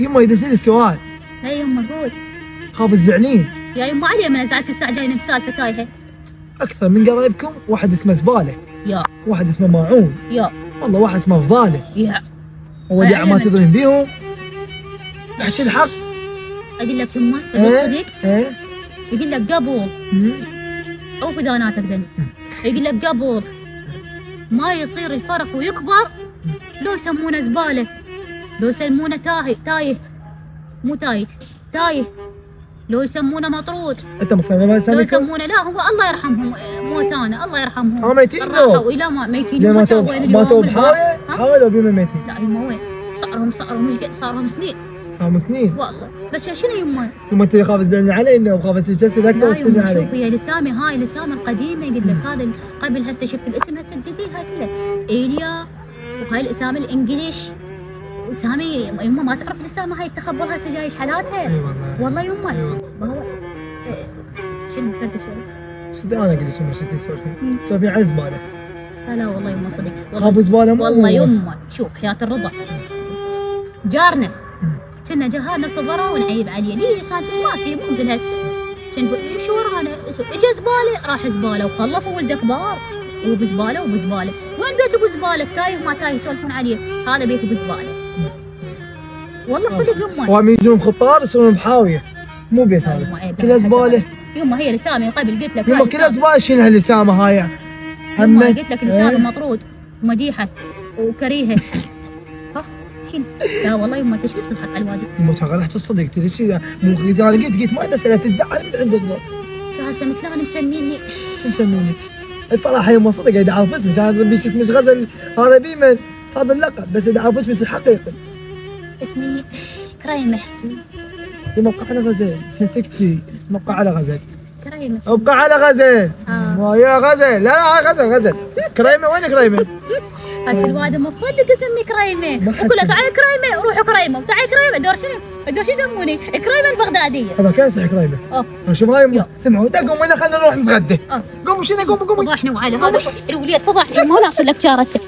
يما يدزل السؤال. لا يما قول. خاف الزعلين. يا يما علي من ازعلك الساعة جايين بسالفة تايهة. أكثر من قرايبكم واحد اسمه زبالة. يا. واحد اسمه ماعون. يا. والله واحد اسمه فضاله يا. وديع ما. تدرين بيهم؟ أحكي الحق أقول لك يما إيه؟ بالصدق إيه؟ يقول لك قبل. أو في داناتك دني يقول لك قبل ما يصير الفرخ ويكبر لو يسمونه زبالة. لو يسمونه تاهي تايه. مو تايه تايه. لو يسمونه مطرود. أنت مقتنع ما لو يسميكم يسمونه لا هو الله يرحمهم آه، موتانا الله يرحمهم ها ميتين؟ لو إلى ما ميتين زي ما ومتى تو وين؟ ما اليوم تو البارح. بحاويه ها؟ حاويه لو بيهم ميتين. لا يما وين؟ صارهم صارهم مش قد- صارهم سنين. خمس سنين. والله. بس يا شنو يما؟ ثم انت خاف تزعلني علي إنه وخاف تسجل أكثر لا يما علي. شوف هي لسامي هاي لسامي القديمة يقول لك هذا قبل هسه شفت الاسم هسه الجديد هاي كلها إيليا وهاي الأسامي الإنجليش. اسامي يما ما تعرف الاسامي هاي التخبل هسه جاي حالاتها؟ اي والله. والله اي يما والله. إيه، شنو فرد شوي؟ شد أنا أقول شنو شد تسولفين مم. تسولفين عن زباله لا لا والله يما صدق. والله خاف زباله والله يما شوف حياة الرضا. جارنا. كنا جهار نركض وراه ونعيب عليه ليش هاي ما في مو مثل هسه. كان إيه شو ورانا اجى زبالة؟ راح زبالة وخلفوا ولده كبار وبزبالة وبزبالة. وين بيت أبو زبالة؟ تايه ما تايه يسولفون عليه. هذا بيت أبو زبالة. والله صدق يما وهم يجون خطار يصيرون بحاوية. مو بيت هذا. عيب كلها زباله يما هي لسامي قبل قلت لك يما هاي كلها. زباله شنو هاللسامه هاي. يما همس قلت لك لسامي إيه. مطرود ومديحه وكريهة. ها شنو؟ لا والله يما انت شو تضحك على الوادي؟ يما شغلة الصدق. تدري مو أنا قلت قلت ما مساله تزعل من عند الله شو هسه مثل مسميني. شو مسمينك؟ الصراحة يما صدق قاعد اعرف اسمك أنا بيش اسمك غزل. هذا بيمن. هذا اللقب. بس اذا اعرف اسمك الحقيقي اسمي كريمة. يما ابقى على غزل مسكتي ابقى على غزل كريمة. أبقى على غزل آه. يا غزل لا لا غزل غزل كريمة وين كريمة؟ هسه الواد مصدق اسمي كريمة. يقول حسن. تعال كريمة روحوا كريمة. وتعال كريمة. دور شنو؟ دور شو يسموني؟ كريمة البغدادية. هذا كاسح كريمة. آه. شوف هاي يا. سمعوا. دا قوموا خلينا نروح نتغدى. قوموا شنو قوموا قوموا. فضحني وعلى هذا الوليد فضحني. ما ناصل لك جارته